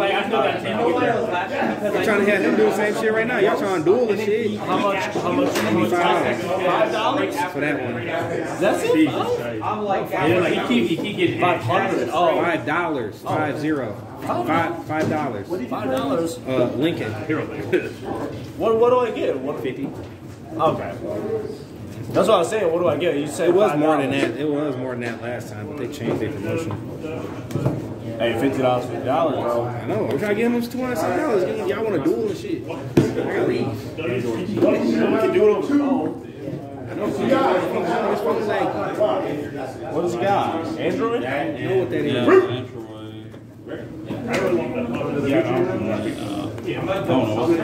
like I still got ten to get there. I'm trying to have him do the same shit right now. Y'all trying to duel and shit. How much? How much? How much? Five dollars for that one. That's it. Yeah, like he keep he keep getting five hundred. Oh, Five dollars. Five zero. Five five dollars. five dollars. Uh, Lincoln. What what do I get? One fifty. Okay. That's what I was saying. What do I get? You said It was $5. more than that. It was more than that last time, but they changed their promotion. Hey, fifty dollars, fifty dollars, bro. I know. I'm trying to give them two hundred seven dollars. Y'all want to duel and shit? I gotta leave. We can do it over the phone. I know. This phone is like, What does he got? Android? you know what that is? Yeah, Android. I don't know what's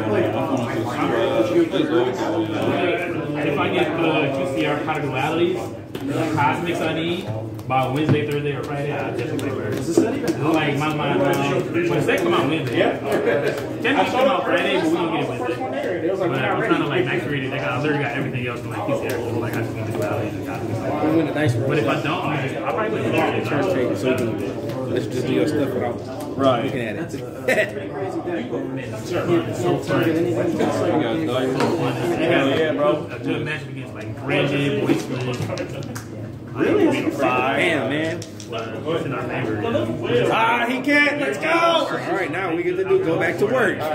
going on. If I get the QCR particularities, cosmics I need by Wednesday, Thursday, or Friday, I definitely wear it. Like my mind now, when they come out Wednesday, technically come out Friday, but we don't get it Wednesday. But I'm trying to like max read it. Like I literally got everything else from like QCR, so like I just need the dualities and cosmics. Win the dice roll. But if I don't, I'm just, I'll probably play the Insurance trade, so let's just do your stuff without Right. looking at it. So fun. You got dice. Hell yeah, bro. A good matchup against like Brandon, Boyce, Really? Five. Damn, man. What's in our favor? Ah, he can't. Let's go. All right, now we get to do go back to work. All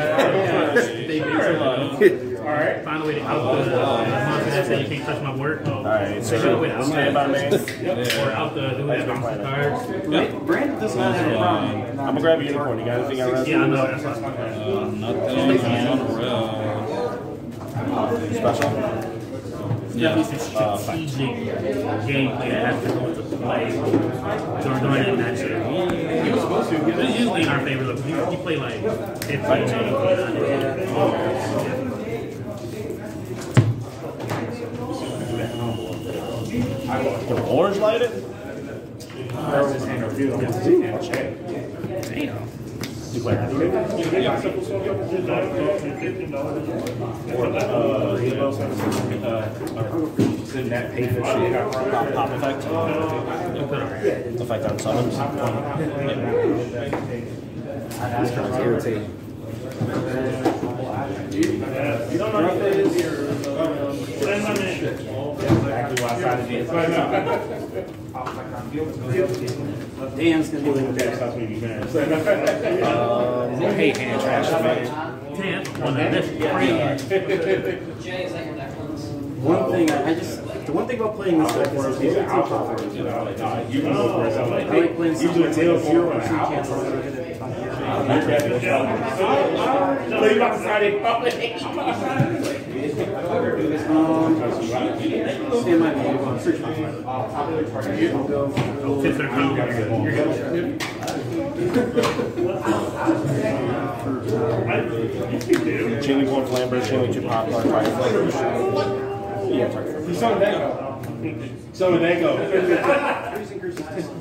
right. Find a way to out the monster that you can't touch my work. All right, so Show it out. stand by man. Or out the do that bounce the cards. Brandon does not have a problem. I'm gonna grab a unicorn. You got anything else? Yeah, I know. That's what I'm talking about. Uh, nothing on the red. Special. There'll be some strategic gameplay that has to go into play during, during that matchup. He was supposed to. It's usually in our favor. Look, we, we play like 15 Can orange light it? Uh, Damn. You play that? Didn't that pay for shit? Pop, pop effect? Effect on summons? This card's irritating. Dan's gonna be like that. Um, I hate hand trash, man. Damn, one of this crazy. One thing I, I just the one thing about playing this deck is it's easy to pop. I like playing something that's like a zero or two cancel. Stand by me. I'll search my phone. Go. Tips are coming. You're good. Chili corn flamber, chili chip popcorn, flavors. Yeah, flavors. So there go. So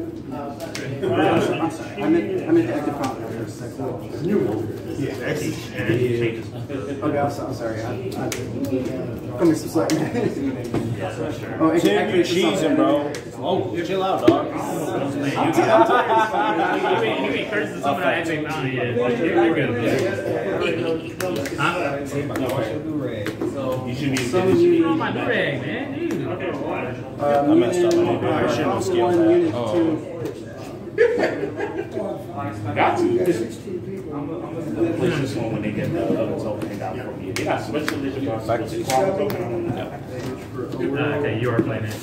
I meant I meant the active copy. Yeah, that's Okay, I'm so- I'm sorry. I, I, come here, some slack. oh, it Tim, activates you're cheesing, bro. Oh, chill out, dog. You ain't, you ain't cursing someone that acting on yet. You're good. Huh? You should be. What's on my durag, man? Dude. Um, I messed up. I unit, didn't do it. I uh, shouldn't have one, that. unit Oh. two. Got to. I'm going Push this one when they get the other token down from you. They got special edition ones. Uh, okay, you are playing it.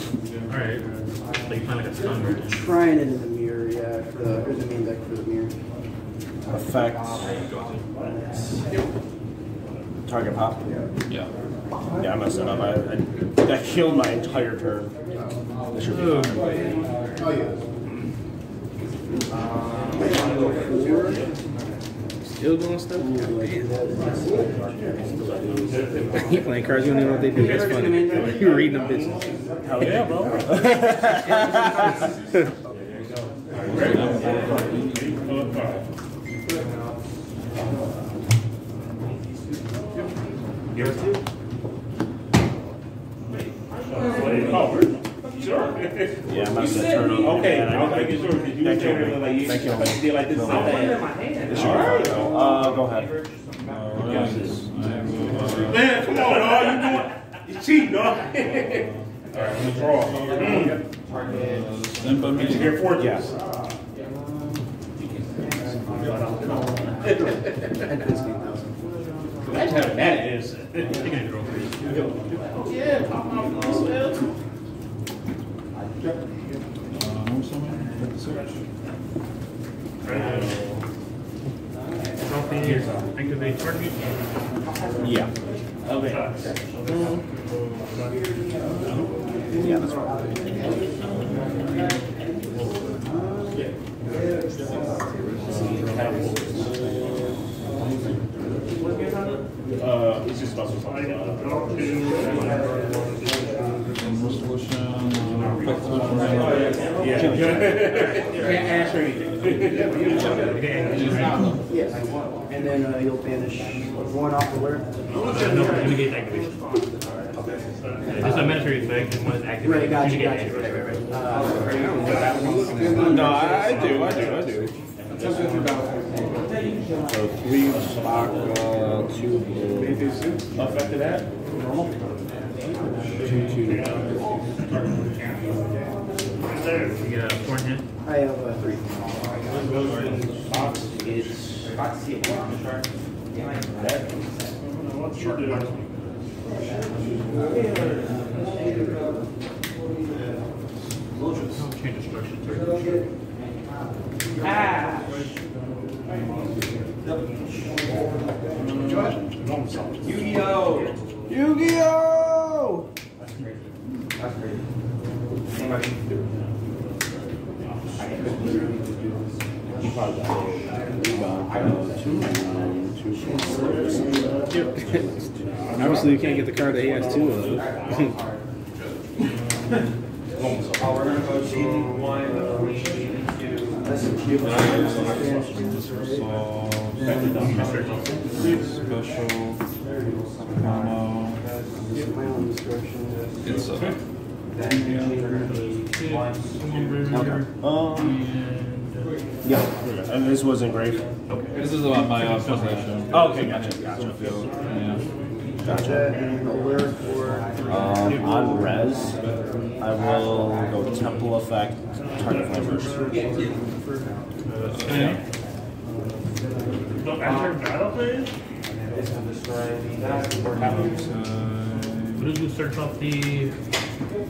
Alright. So you playing like a stun version. Trying it in the mirror, yeah, for the, or the main deck for the mirror. Effect. Target pop. Yeah. Yeah, I messed it up. I, I, that killed my entire turn. This should be fine. Still doing stuff? he playing cards, you don't even know what they do. That's funny. You reading them bitches. Hell yeah, bro. Yours too? Oh, sure. Yeah, I'm about to turn on. Okay, and I was making sure because you were Thank you. telling me like you Thank like you did like this. No. All This should be fine. Uh, go ahead. Alright. I will, uh, Man, come on, dog. You doing? You cheating, dog. All right, I'm gonna draw. Stand by me. Get your fortunes. Yes. That's how that is. Uh, what's name? Fifty-six. Trophy, activate target. Yeah. Okay. Yeah, that's right. Uh, it's just about something. Uh, Resolution, uh, effective. yeah. Can't answer Yes. And then uh, you'll banish one off alert. No, renegade activation. It's a military effect, and one is active. Right, got you, Renegade got you. activation. Uh, No, I, I do, I do, I do. So three stock, uh, two blue, Affected that? two, two. You get a four in hand. I have uh, three. Change the structure. to- Yu-Gi-Oh! Obviously, you can't get the card that he has two of. Special. It's a. Um, yeah, and this wasn't engraved. This is about my uh, possession. Oh, okay, gotcha, gotcha. Yeah. Gotcha. And alert for. Um, on res, I will go temple effect, target flammers. Okay. What did you search off the?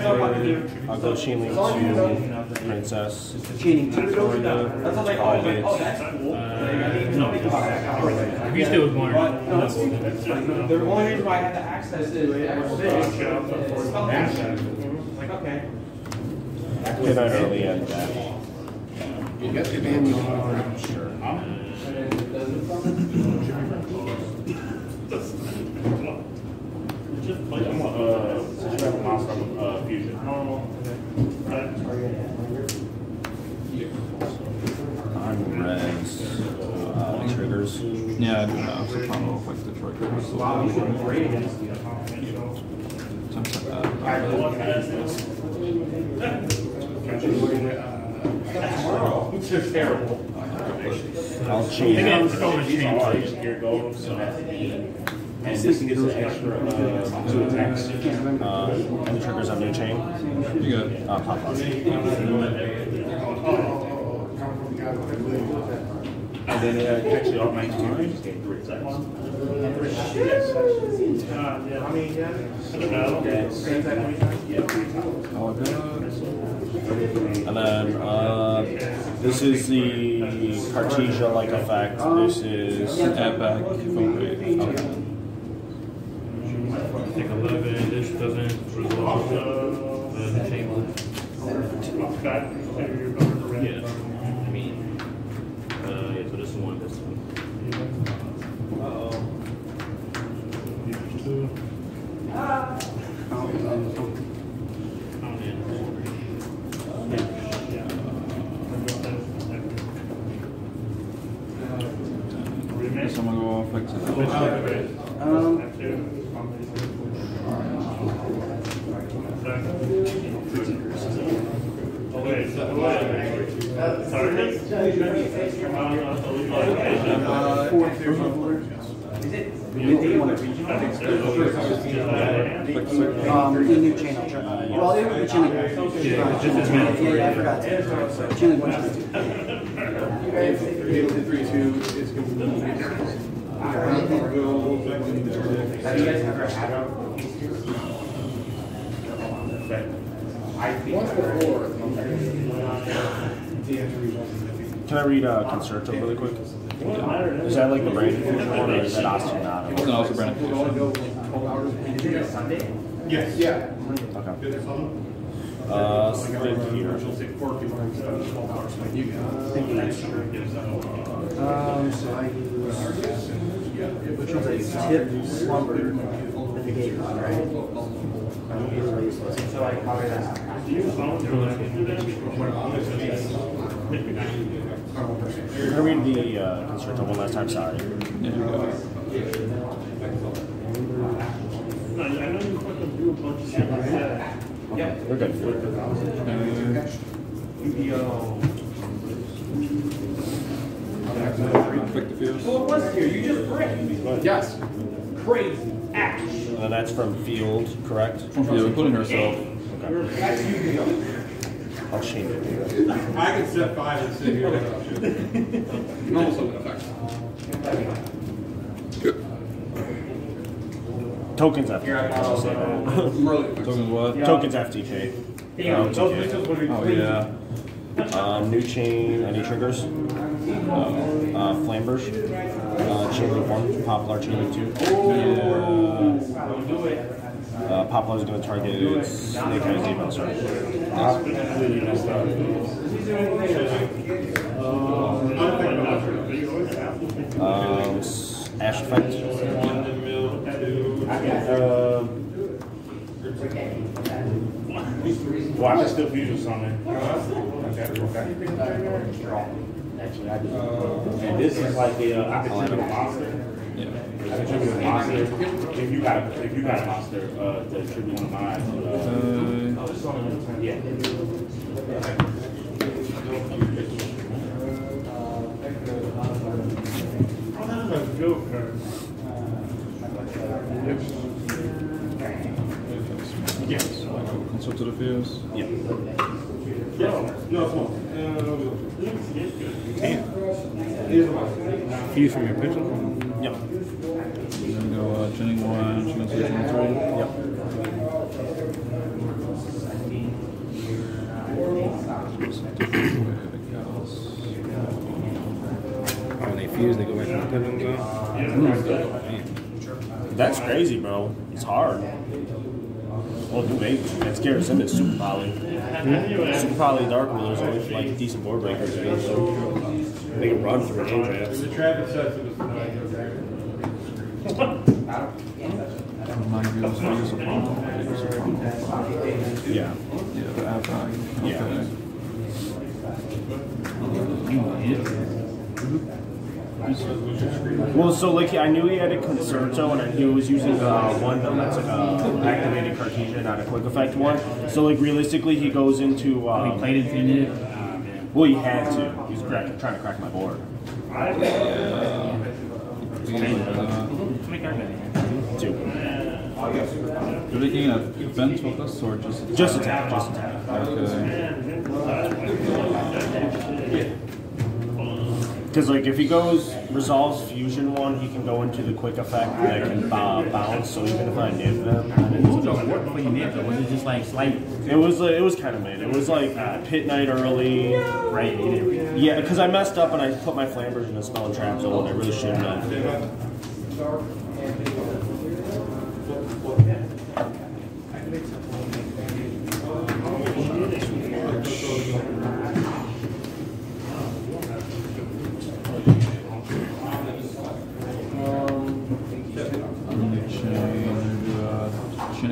I'll go Shinli to Princess. chaining two uh, of those? Target. No. If you still was born. The only reason why I had the access is like okay. Hit on early end that. I'm a, uh, since you have a monster, I'm a, uh, fusion. On res, uh, triggers. Yeah, I do have some combo effective triggers. So Something like that. It's just terrible. I'll They change. got it. stolen These change. are just gear goals, so that's the And this gets an extra, uh, two attacks. Uh, any triggers on new chain? You good? Uh, pop up. And then uh, actually automatically you just get three attacks. Yes. All good. And then uh, this is the Cartesia like effect. This is Add back okay. Yeah. I mean, uh, yeah. So this one, this one. Two. Oh, man. Someone go off like to Um, uh, four, three, four. Did you want to regional? Um, the new chain, I'll try. Well, it would be chain link. Yeah, yeah, I forgot. to. Chain link one, chain link two. Three, two, it's gonna be. Have you guys ever had a? Once before. Can I read uh, Concerto really quick? Is that like the Brandon Fusion one or is that Ostinato? No, it's a brand new Yes. Yeah. Okay. Uh, let's think here. Um, so I use. Which one's I use? Tip, slumber, and the gate, right? Usually use. So I cover that. Can I read the uh, Concerto one last time? Sorry. Yeah, you got. We're good. Uh, Click the fuse. Well, it was here, you just bricked. Yes. Crazy. Ash. And that's from Field, correct? From Field, including herself. Okay. That's you. I'll change it. I could set five and sit here. Normal summon effects. Tokens FTK. I'll say that. Merlin effects. Tokens what? Tokens FTK. Damn, Oh, those TK. pixels would be Oh, yeah. Um, new chain, any triggers? Uh, Flamberge. Uh, chain link one, Poplar chain link two. Yeah. Don't do it. Uh, Poplar is going to target Snake Eyes Demon, sorry. Um, Ash Effect. Uh, Well, I can still fusion summon. Okay, okay. Actually, I do. And this is like the, uh, I can trigger a monster. Yeah. I can trigger a monster. If you got, a- if you got a monster, uh, to trigger one of mine, uh, Uh, yeah. yes. Consult to the fuse. Yeah. No, it's one. Fuse from your picture. Yep. Then go uh, Chinning one, Chinning two, Chinning three. Yep. When they fuse, they go back to the pivot game. That's crazy, bro. It's hard. Well, who made it? It's Garrett Simmons, Super Poly. Super Poly Dark Rulers are like decent board breakers. man, so They can run through range drafts. The traffic sets it was. Remind you of the use of palm. Use of palm. Yeah. Yeah, the add back. Yeah. Okay. Well, so like I knew he had a concerto, and I knew he was using uh, one that's like a activated Cartesian, not a quick effect one. So like realistically, he goes into. He Um, played Infinite. Uh, well, he had to. He was crack, trying to crack my board. Yeah. Do that. How many cards did he have? Two. You're looking at events with us or just Just attack. Just attack. Okay. Because like if he goes resolves fusion one, he can go into the quick effect that can uh, bounce. So even if I nib them, Who the work before you it? Was it just like slight? It was like, it was kind of mid. It was like uh, pit night early. Right. you didn't- Yeah, because I messed up and I put my flammers in a spell and trap zone. I really shouldn't have.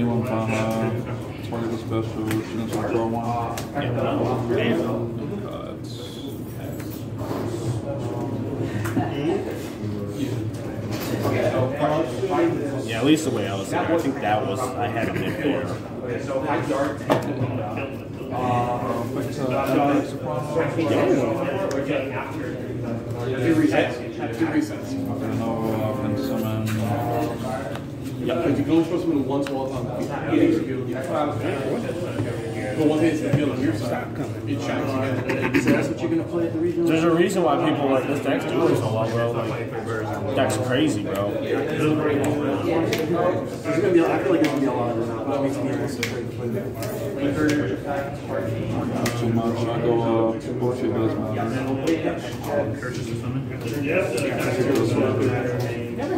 Shinny uh, one Baja, target the special, Shin's one draw one. Got Yeah, at least the way I was there. I think that was I had a nib there. So uh, I dart. Two resets. Two resets. Yeah, because you can only supposed to move once while it's on hitting skill. But once it's the field on your side, it shines again. So that's what you're gonna play at the regional? There's a reason why people like this deck's doing so well, bro. Like, deck's crazy, bro. There's gonna be, I feel like there's gonna be a lot of this. That makes me able to play the play. Not too much. I go uh, bullshit this man. Purchase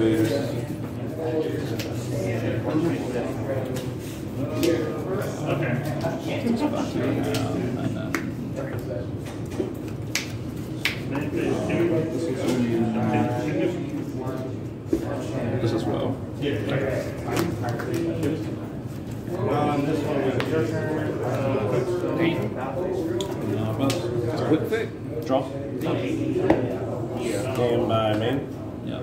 Phase. And then this as well. Uh, pass. Quick pick. Draw. Game by main. Yeah.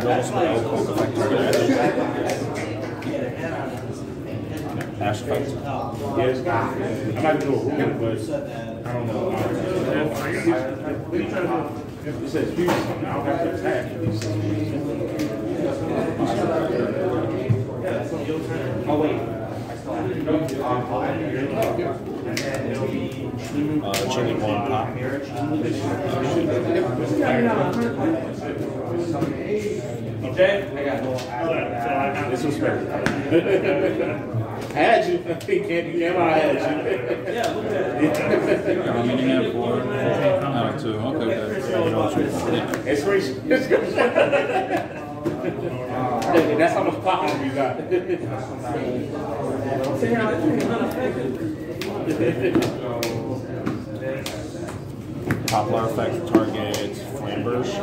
Double spell. Quick effect target. Yes, I might do a but I don't know. It says fusion, I don't have to attack. Uh, chili one pop. This was fair. Had you, can't, you can't lie, had you. How many you have? Four? Ah, two. Okay, okay. It's crazy. That's how much power you got. Poplar effect targets Flamberge.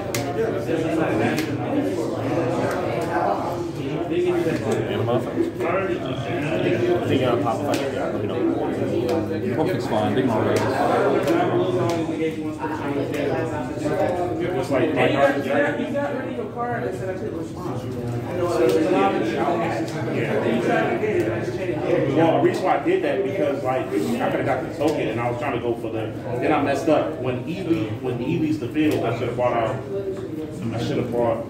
Anima effect. I think effect, yeah, let me know. Fine. Dig more rays. It's like, Well, the reason why I did that because like I could have got the token and I was trying to go for the. Then I messed up when Evie when Evie's the field. I should have bought out. I should have brought.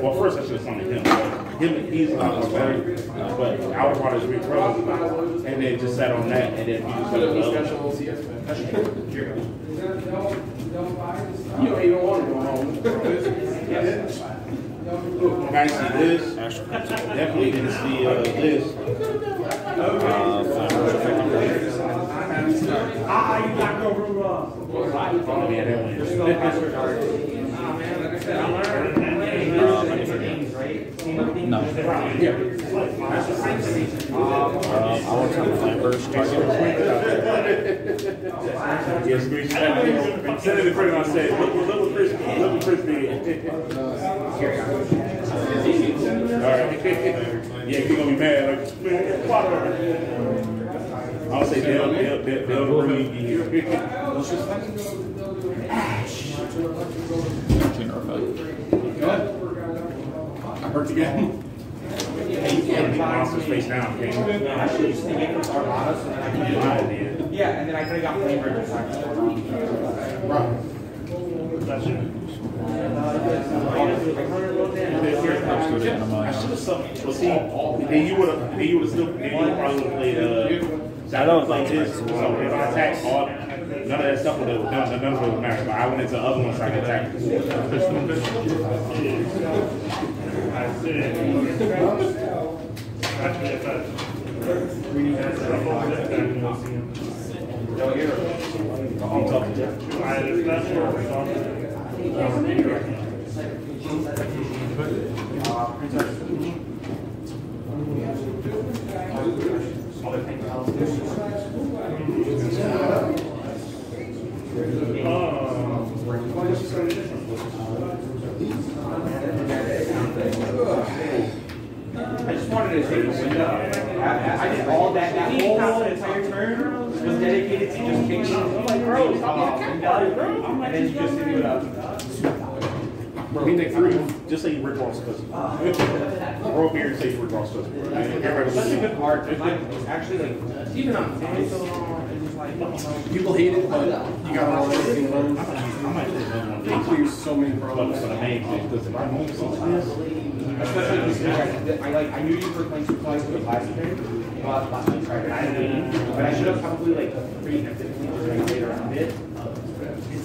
Well, first I should have summoned him. Him, he's not much better. But our water's repro, and then just sat on that, and then he just got Any it. special CS You don't even want to go home. Guys, see this. Definitely gonna see uh, this. Uh, Flammers effective. Oh, yeah, that one. No. Yeah. Um, I want to try Flammers target. Yes, we said, said it in front of us, said, look, look what Chris, look what Chris did. Alright. Yeah, you're gonna be mad, like, man, water. I'll say they'll, they'll, they'll, they'll really be here. Chain or. I hurt again. Hey, you can't leave monsters face down, can you? Actually, used to get from Armada, so then I can do Lie. Yeah, and then I could have got flavored this time. I should have something, well, see, then you would've, then you would've still, then you would've probably would've played, uh, I know it's like like this, so if I attacked all, none of that stuff would have, none, none of it would matter, but I went into the other ones so I could attack. I just wanted to take a window. I, I did all that, that whole entire turn was dedicated to just kicking. I'm like, bro, stop being a bro. And then you just hit me with a. Bro, he take three, just say Rick Ross does. Roll up here and say Rick Ross does. Everybody Such a good part. It's actually like, even on fan so long, it's just like, People hate it, but you gotta roll everything alone. I might play another one. It clears so many But problems. for the especially because I, like, I knew you were playing two flights with last turn, uh, last sorry, and I meeting, but I should have probably like or later on it.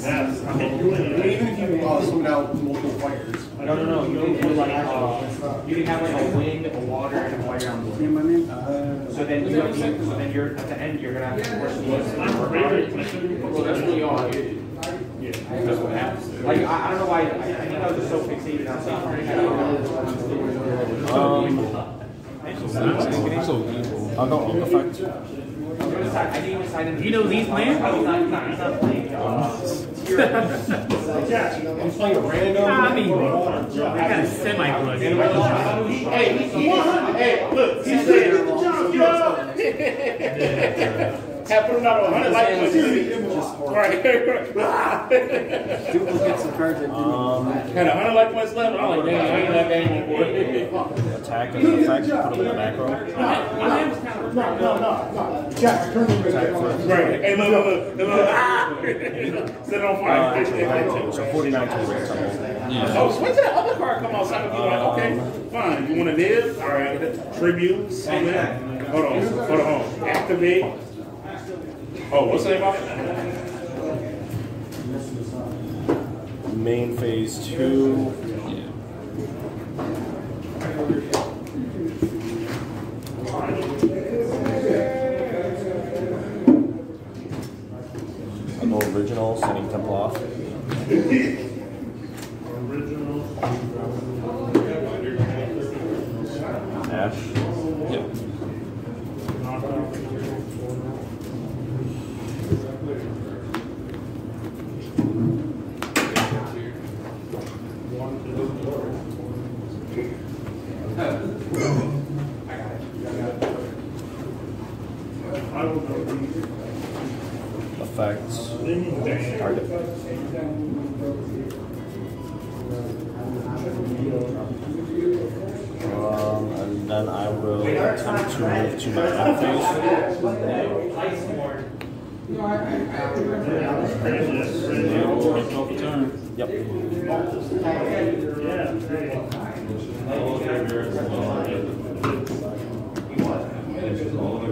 And even if you uh, sort out multiple fires, No, no, no, you can do like, uh, you can have like a wind, a water, and a fire on board. So then you, so then you're, at the end, you're gonna have to force the well, that's really all I did. Like, I, I don't know why, I, I think I was just so fixated on something. Um, So evil. I'll go Oak Effect. I didn't even sign in. He knows he's playing? He's not, he's not, he's not playing. I'm playing random. I mean, I got a semi-plug. Hey, he, he, hey, look, he said, have put out on hundred like Right. Duplicate some cards that. Um, Had a hundred like points left. I'm like, damn, I ain't that game on board. attack as an effect, put him in the back row. No, no, Right. Hey, look, look, look. Ah! Set it on fire. so 49 to the temple. Oh, when did that other card come out? So I can be like, okay, fine. You want to live? All right. Tribute. Hold on. Hold on. Activate. Oh, what's the name of it? Main phase two. I'll go original, sending temple off. Ash. Yeah. Effects. Target. Um, and then I will attempt to move to my end phase. Off the turn. Yep.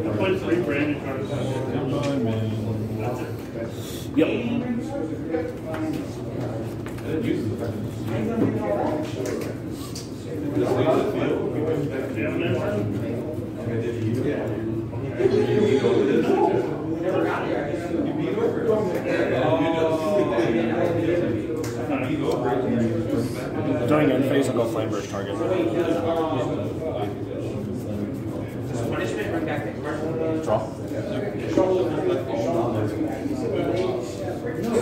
I played three branded cards. Yeah, man. During end phase, I'll go flame burst target. Draw.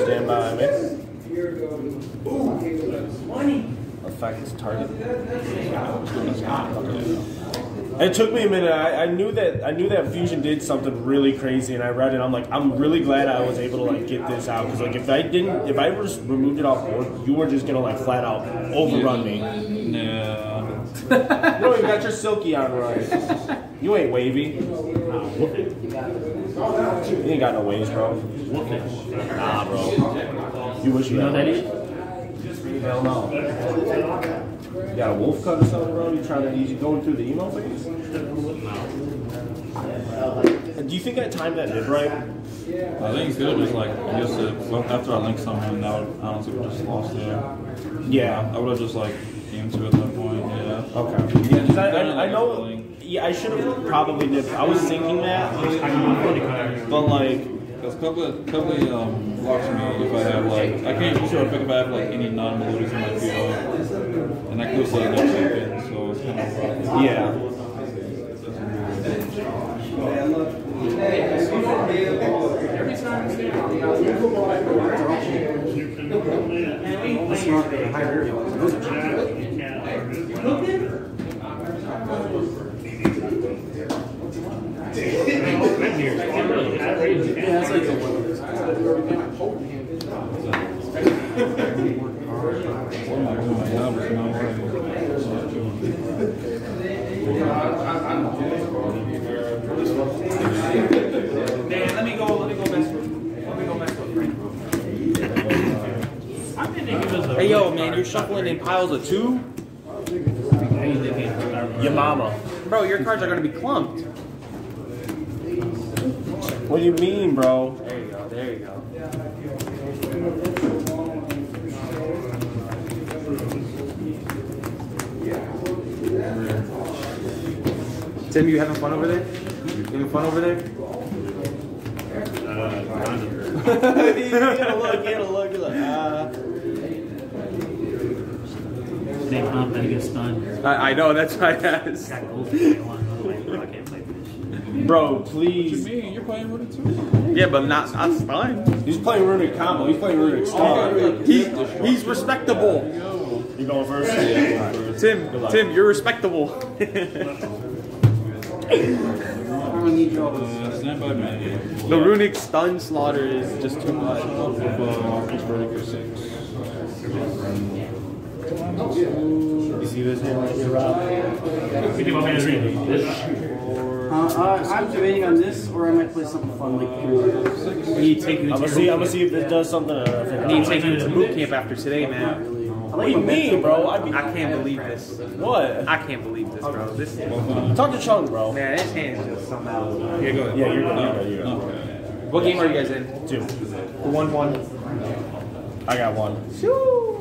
Stand by me. Affect target. It took me a minute. I, I knew that I knew that fusion did something really crazy, and I read it. I'm like, I'm really glad I was able to like get this out because like if I didn't, if I just removed it off board, you were just gonna like flat out overrun me. Yeah. You even got your silky on right. You ain't wavy. Nah. You ain't got no waves, bro. Nah, bro. You wish you You know had what that is? Hell no. You got a wolf cut or something, bro? You trying to you going through the emo phase? And do you think I timed that mid right? I think it's good just like just uh, well, after I linked someone, that would, I don't think we just lost there. Yeah. I would have just like aimed to at that point. Yeah. Okay. Yeah, 'cause I, Better than I, I know. Yeah, I should have probably did. I was thinking that, I can move really quick. but like, Because Copley, Copley um, blocks me if I have like I can't show pick if I have like any non-melodies in my field, and that goes like no second, so it's kind of rough. yeah. You can only, Jack, you can't. Red here. Yeah, that's like the one. What am I doing? That was no way. Man, let me go, let me go mess with, let me go mess with Frank. I think they give us a Hey yo, man, you're shuffling in piles of two? Your mama. Bro, your cards are gonna be clumped. What do you mean, bro? There you go, there you go. Tim, you having fun over there? You having fun over there? Uh, he had a look. He had a look. He's like, ah. They come get stunned. I, I know, that's why I asked. Got gold for day one. I'm like, bro, I can't play this shit. Bro, What you please. mean? You're playing with it too? Yeah, but not, not stunned. He's playing runic combo. He's playing runic oh, star. He, he's respectable. You going first? Yeah. Good Tim. Tim, you're respectable. Stand by me. the runic stun slaughter is just too much. With uh, Marcus Vertigo six. You see this hand right here, Rob? What do you think about Man's Reed? This? Uh, uh, I'm debating on this, or I might play something fun like We need to take you I'm gonna see. I'm gonna see if this does something. Or if it need to take you to boot camp after today, man. What do you mean, bro? I, be, I can't believe this. what? I can't believe this, bro. This is... Talk to Chung, bro. man, this hand is just somehow. Yeah, go ahead. Yeah, you're good. You're good. What game are you guys in? Two. One one. I got one. one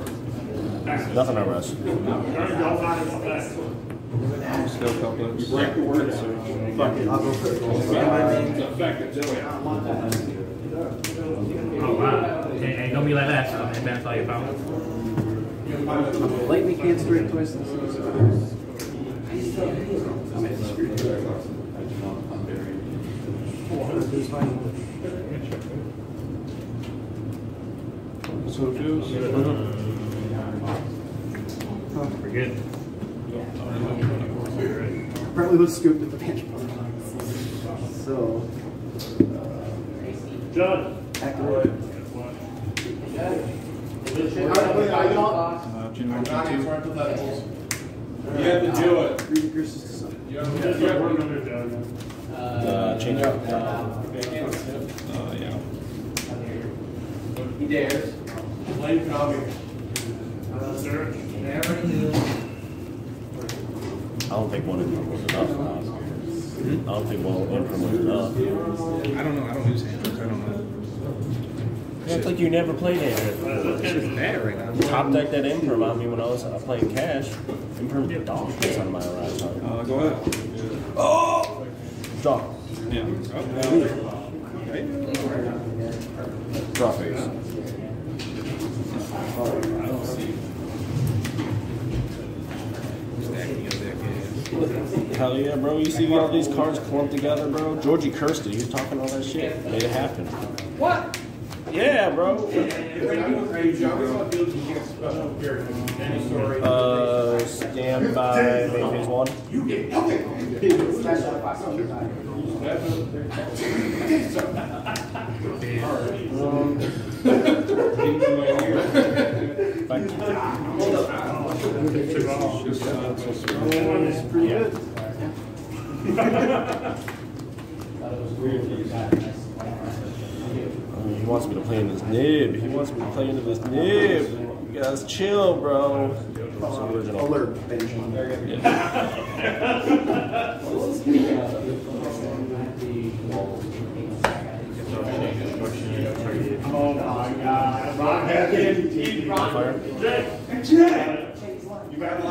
tough. Oh, that's so hard. dude. Nothing on rest. Still couplets. Fuck it, I'll go first. Oh, wow. Hey, hey, don't be like that. So, man, that's all your power. Lightning can't straight twist. So it feels. We're good. Apparently was scooped at the bench. So, John. activate. Uh, Gene one, Gene two. You have to do it. Reed Pierce's to. You have to do it. Uh, change up. Uh, yeah. He dares. Blame Tommy. Sir. I don't think one imprint was enough. I don't think one imprint was enough. I don't know. I don't use handles. I don't know. It's like you never played it. It's just bad right now. Top deck that imprint on me when I was uh, playing cash. Imprint dog shit on my horizon. Uh, go ahead. Oh! Draw. Yeah. Draw face. Hell yeah, bro. You see all these cards clumped together, bro? Georgie Kirsten, he was talking all that shit. Made it happen. What? Yeah, bro. Uh, stand by main phase one. Back Just, uh, so small. Pretty good. Oh, He wants me to play in his nib. He wants me to play into this nib. You guys chill, bro. It's original. Alert. bench. Oh my God. Ron had it. Fire. You had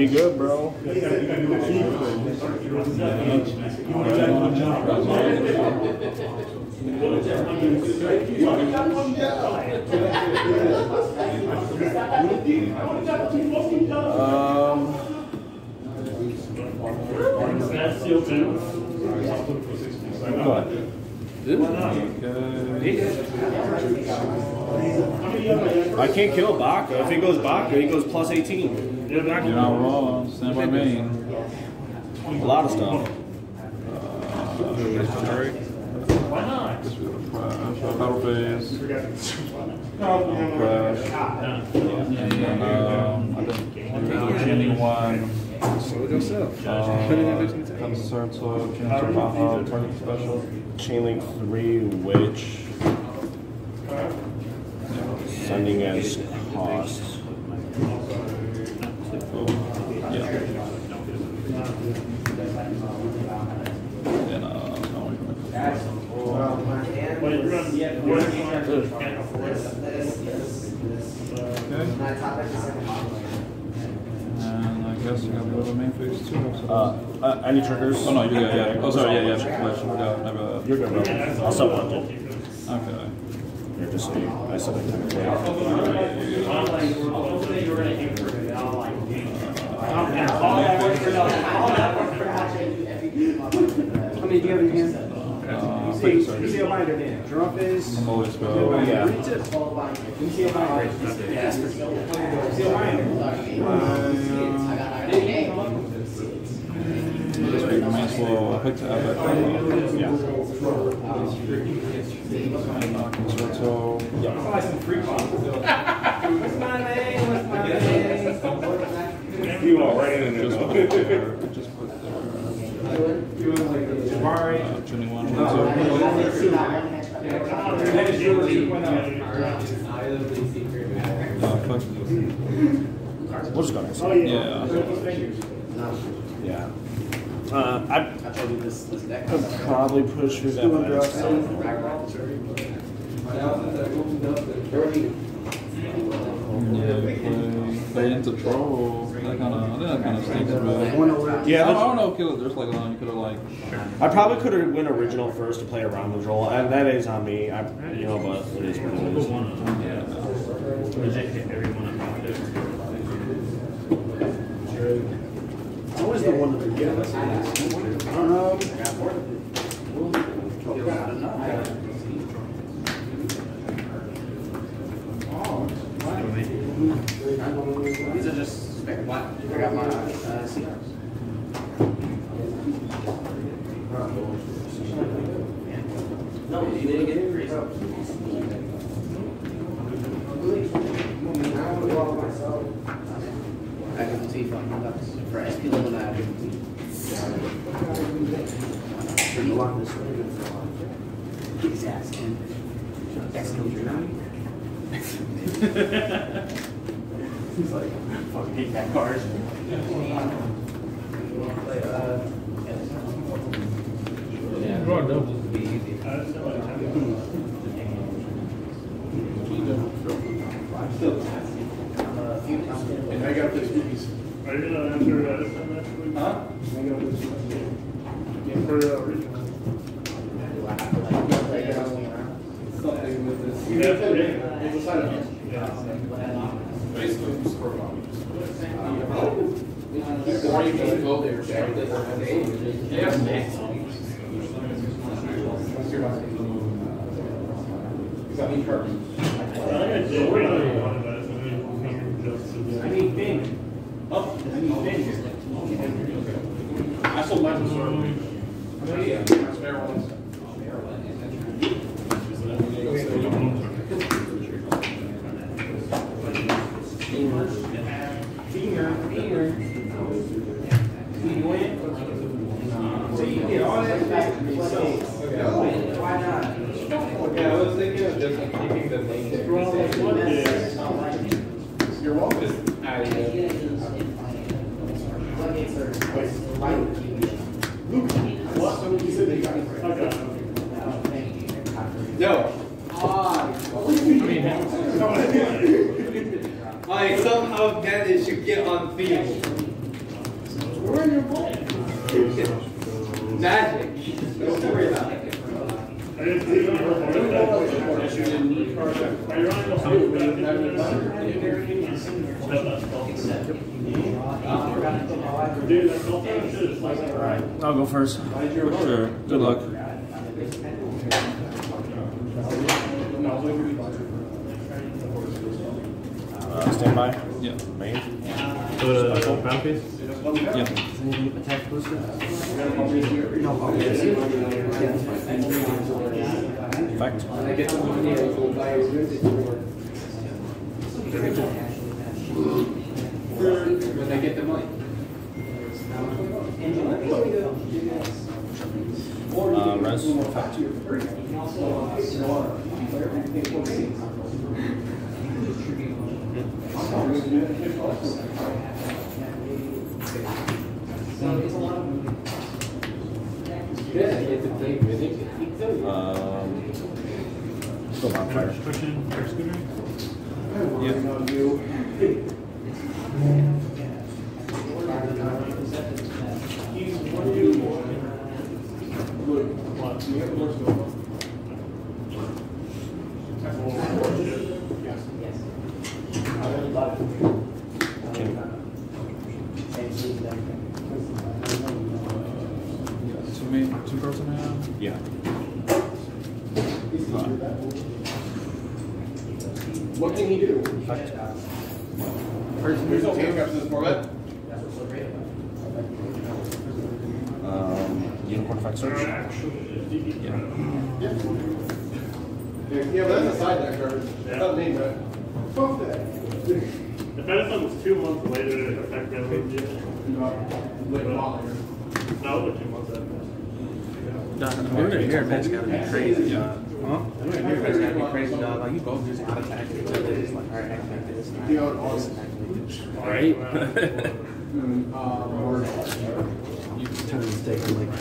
Pretty good, bro. Um. I can't kill Baka. If he goes Baka, he goes plus 18. You're not wrong. Stand by main. A lot of stuff. Why not? Crash. Battle phase. Crash. And then, um, I think Jenny one. So yourself. Uh, Put it in next to Concerto, Jennifer Baja, target special. Chain Link 3, Witch. Sending as cost. Yeah. Then, uh, no, we're gonna- But you're gonna work on it. And I guess you gotta go main phase two. so- Uh, uh, any triggers? Oh, no, you got, yeah. Oh, sorry, yeah, yeah. Flash, forgot. My bad. You're good, bro. I'll sub one too. Okay. Here, just so you, I said it kind of How many do you have in hand? Uh, See, you see a binder, Dan. Draw phase. I'm always go. Yeah. Read it. See a binder. Yeah. See a You might as well pick the Epic. Yeah. And, uh, Concerto. You are right in Just put there. Just put there. Ferrari. Uh, 21, we'll just yeah. Yeah. Uh, I. I told you this, this deck. Probably push through that. Yeah, Playing the troll that kind of that kind of stinks. But yeah, I, don't know if Kill there's like a line you could have like. I probably could have went original first to play around with role. and that is on me. I you know, but it is what it is. I was the one that would get us. I don't know. He's like, fuck, hate that card. That's a survey. Yeah, that's marijuana. about two or three. Turn is taking like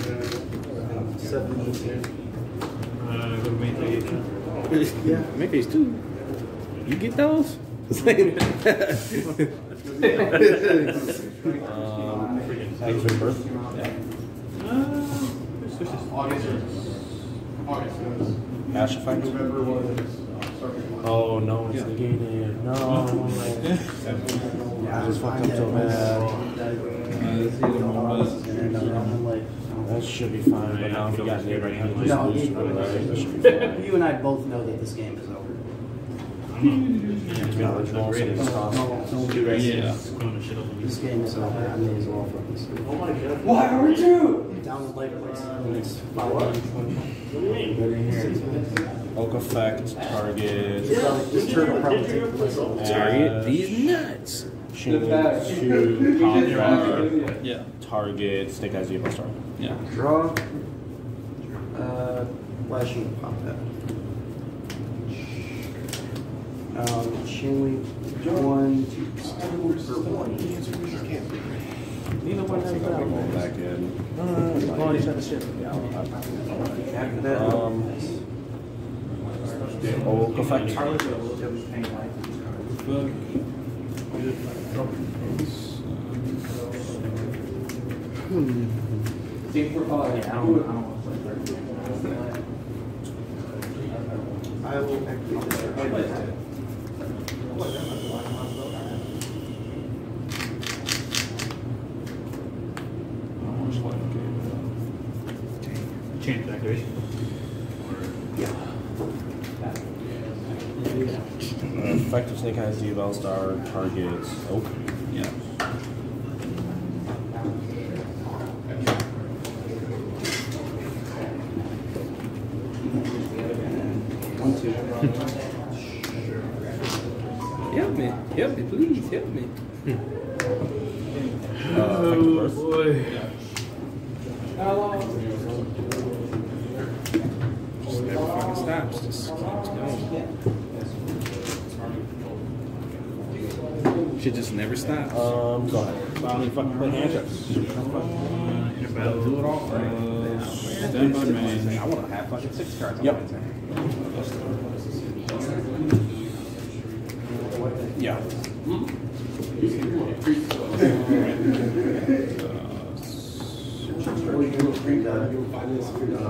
seven minutes here. Uh, go to main page. yeah. Maybe it's two. You get those? Um, Thanks for Birch. Ash effect. Oh no, it's negated. No. I just fucked up so bad. Uh, let's see the moment. And I'm like, That should be fine, but now if you got neighbor, you just No, lose you- right? That should be fine. you and I both know that this game is over. It's been it's cost. Yeah. Screwing the shit up on me. This game is over. I may as well fucking sleep. Why aren't you? Down the lake, place. I mean, it's five hours. Oak effect, target. This turtle probably take place of Target these nuts. Chain two, pop driver. Yeah. Target, snake eyes, Diabellstar. Yeah. Draw. Uh, flashing pop that. Um, Shinley, one, two, for one. Neither one has that. Back in. He's got the shit. After that, Um, Oak effect. Fuck. Team for five. yeah, I don't, I don't want to play third. I will activate this. Change the activation. Uh, Effective snake eyes, Diabellstar, targets. Oak. Oh. Yeah. One, two. Help me. Help me, please. Help me. Uh, effective Birch. boy. Just never fucking stops. Just keeps going. Should just never stops. Um, go ahead. I fucking play hand tricks. Uh, inner battle. Do it all. Uh, stand by main. I want to have fucking six cards. Yep. Yeah.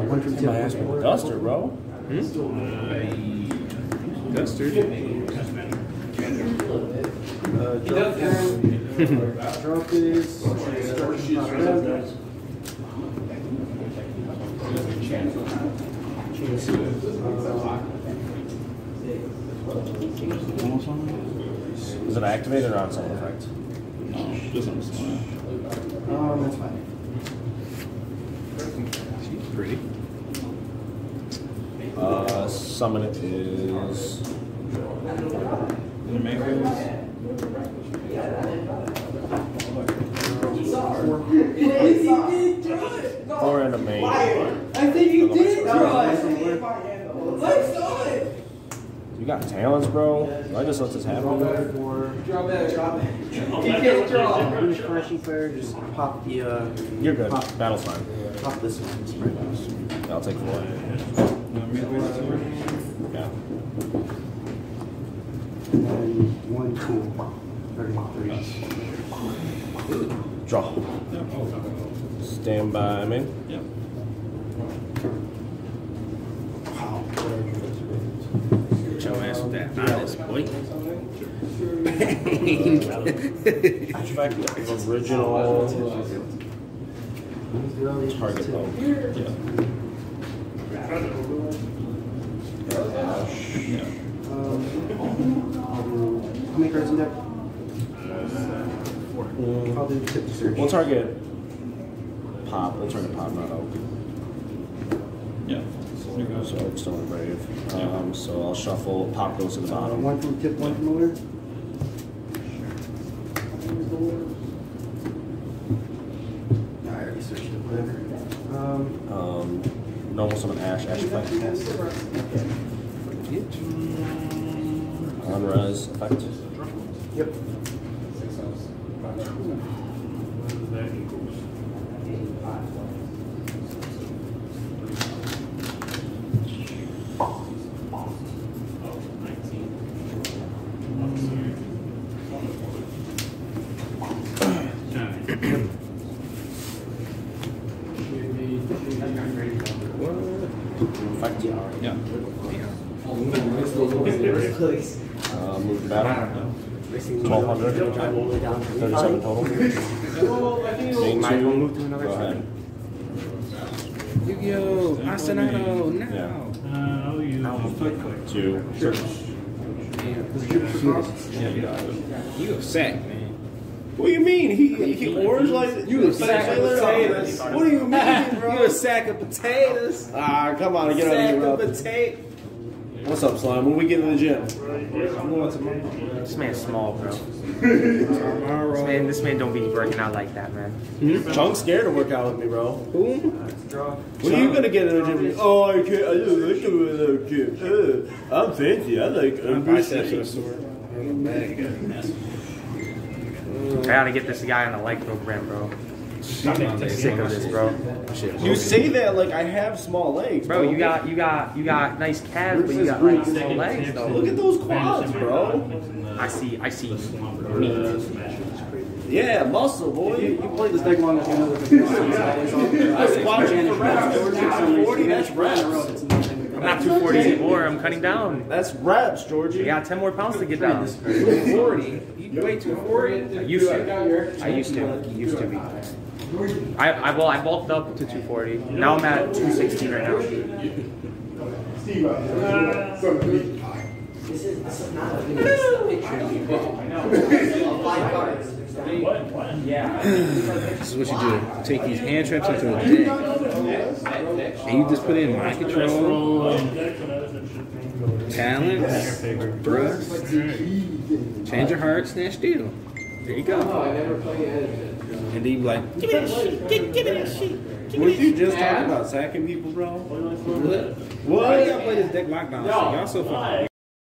One from My ass tip. with a duster, bro. Duster. Uh, drop Drop this. Pop that. Is it activated or on effect? No, the side. Um, that's fine. She's pretty. Uh, summon it is. Or in the main. I think you did draw it. Let's do it. You got talents, bro. I just let this happen. For Draw back. Draw back. You can't draw. English crashing player, just pop the uh, You're good. Pop, Battle's fine. pop this one. I'll take four. No, main phase. Yeah. And then one, two, thirty-three. Draw. Yeah. Stand by me. Yeah. Get your ass with that honest, boy. Original target oak. Yeah. Yeah. Um, I'll do, how many cards in deck? I'll do tip to search. We'll target pop. We'll target pop, not oak. Yeah. You go. So oak's still in brave. Um, so I'll shuffle. Pop goes to the bottom. One from tip, one from owner. I already searched it, whatever. Um, Um, normal summon ash. Ash effect. On res effect. Yep. Effect. Yeah. Please. Uh, move the battle. Racing 1200. Drive all the way down to 37 total. Main Might two. move to another Go ahead. Yu-Gi-Oh! Now! Uh, I'll use Two. Yeah, you got it. You sack, man. What do you mean? He he orange like You a sack of potatoes. What do you mean, bro? You a sack of potatoes. Ah, come on, get out of sack of bro. potato. What's up, slime? When we get to the gym? I'm going tomorrow. This man's small, bro. This man, this man don't be working out like that, man. Chunk's scared to work out with me, bro. Who? When are you gonna get in the gym? Oh, I can't. I just like to go to the gym. Uh, I'm fancy. I like. My biceps are sore. I'm back. I gotta get this guy on the leg program, bro. I'm sick of this, bro. You say that like I have small legs, Bro, you got you got you got nice calves, but you got like small legs though. Look at those quads, bro. I see I see meat. Yeah, muscle, boy. You played this deck long enough, you know that I squat you for reps. 240, that's reps. I'm not 240 anymore. I'm cutting down. That's reps, Georgie. I got 10 more pounds to get down. 240. You weigh 240? I used to. I used to. Used to be. I, I well I bulked up to 240. Now I'm at 260 right now. This is what you do. Take these hand traps into a deck. And you just put in mind control, talent, thrust, change your heart, snatch steal. There you go. And then you be like, give me that shit, give, give me that shit. Give What me you just talking about? Sacking people, bro? What? What? Why you gotta play this deck lockdown shit? Y'all so fucking